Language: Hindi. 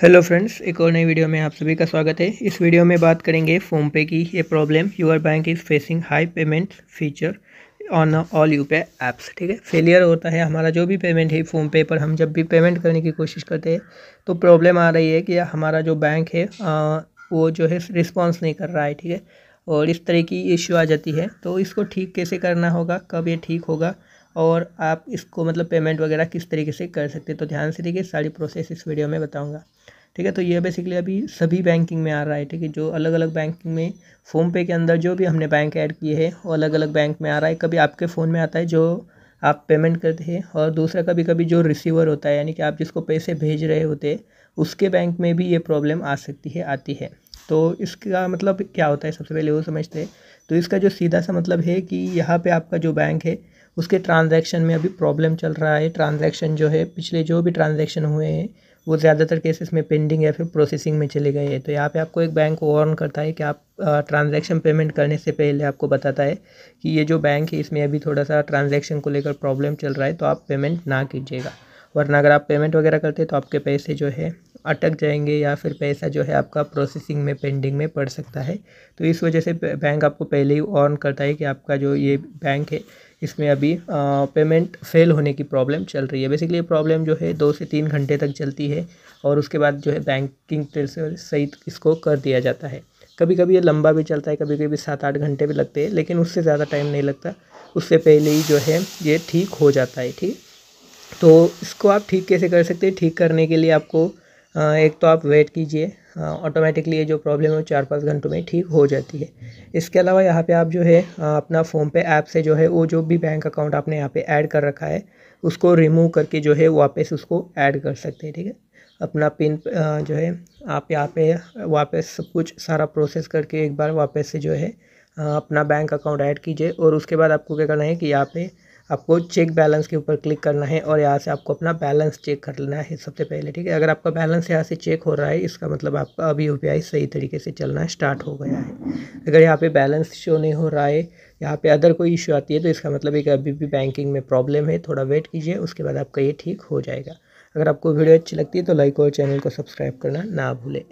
हेलो फ्रेंड्स एक और नई वीडियो में आप सभी का स्वागत है। इस वीडियो में बात करेंगे फ़ोनपे की ये problem your bank is facing high payment feature on all you pay apps ठीक है? फेलियर होता है हमारा जो भी पेमेंट है फ़ोनपे पर हम जब भी पेमेंट करने की कोशिश करते हैं तो प्रॉब्लम आ रही है कि हमारा जो बैंक है आ, वो जो है रिस्पॉन्स नहीं कर रहा है ठीक है? और इस तरह की इश्यू आ जाती है तो इसको ठीक कैसे करना होगा कब ये ठीक होगा और आप इसको मतलब पेमेंट वगैरह किस तरीके से कर सकते हैं तो ध्यान से देखिए, सारी प्रोसेस इस वीडियो में बताऊँगा। ठीक है तो ये बेसिकली अभी सभी बैंकिंग में आ रहा है, ठीक है, जो अलग अलग बैंकिंग में फ़ोनपे के अंदर जो भी हमने बैंक ऐड किए हैं, वो अलग अलग बैंक में आ रहा है। कभी आपके फ़ोन में आता है जो आप पेमेंट करते हैं, और दूसरा कभी कभी जो रिसीवर होता है, यानी कि आप जिसको पैसे भेज रहे होते उसके बैंक में भी ये प्रॉब्लम आ सकती है, आती है। तो इसका मतलब क्या होता है, सबसे पहले वो समझते हैं। तो इसका जो सीधा सा मतलब है कि यहाँ पे आपका जो बैंक है उसके ट्रांजैक्शन में अभी प्रॉब्लम चल रहा है। ट्रांजैक्शन जो है, पिछले जो भी ट्रांजैक्शन हुए हैं, वो ज़्यादातर केसेस में पेंडिंग या फिर प्रोसेसिंग में चले गए हैं। तो यहाँ पे आपको एक बैंक वार्न करता है कि आप ट्रांजैक्शन पेमेंट करने से पहले आपको बताता है कि ये जो बैंक है, इसमें अभी थोड़ा सा ट्रांजैक्शन को लेकर प्रॉब्लम चल रहा है तो आप पेमेंट ना कीजिएगा। वरना अगर आप पेमेंट वगैरह करते तो आपके पैसे जो है अटक जाएँगे या फिर पैसा जो है आपका प्रोसेसिंग में पेंडिंग में पड़ सकता है। तो इस वजह से बैंक आपको पहले ही ऑन करता है कि आपका जो ये बैंक है, इसमें अभी पेमेंट फेल होने की प्रॉब्लम चल रही है। बेसिकली ये प्रॉब्लम जो है दो से तीन घंटे तक चलती है और उसके बाद जो है बैंकिंग सहित इसको कर दिया जाता है। कभी कभी ये लंबा भी चलता है कभी कभी सात आठ घंटे भी लगते हैं, लेकिन उससे ज़्यादा टाइम नहीं लगता। उससे पहले ही जो है ये ठीक हो जाता है, ठीक? तो इसको आप ठीक कैसे कर सकते हैं? ठीक करने के लिए आपको एक तो आप वेट कीजिए। ऑटोमेटिकली ये जो प्रॉब्लम है वो चार पाँच घंटों में ठीक हो जाती है। इसके अलावा यहाँ पे आप जो है अपना फ़ोन पे ऐप से जो है, वो जो भी बैंक अकाउंट आपने यहाँ पे ऐड कर रखा है, उसको रिमूव करके जो है, वापस उसको ऐड कर सकते हैं, ठीक है? अपना पिन जो है, आप यहाँ पे वापस सब कुछ सारा प्रोसेस करके एक बार वापस से जो है अपना बैंक अकाउंट ऐड कीजिए और उसके बाद आपको क्या करना है कि यहाँ पे आपको चेक बैलेंस के ऊपर क्लिक करना है और यहाँ से आपको अपना बैलेंस चेक कर लेना है सबसे पहले, ठीक है? अगर आपका बैलेंस यहाँ से चेक हो रहा है, इसका मतलब आपका अभी यूपीआई सही तरीके से चलना स्टार्ट हो गया है। अगर यहाँ पे बैलेंस शो नहीं हो रहा है, यहाँ पे अदर कोई इशू आती है तो इसका मतलब है कि अभी भी बैंकिंग में प्रॉब्लम है, थोड़ा वेट कीजिए, उसके बाद आपका ये ठीक हो जाएगा। अगर आपको वीडियो अच्छी लगती है तो लाइक और चैनल को सब्सक्राइब करना ना भूलें।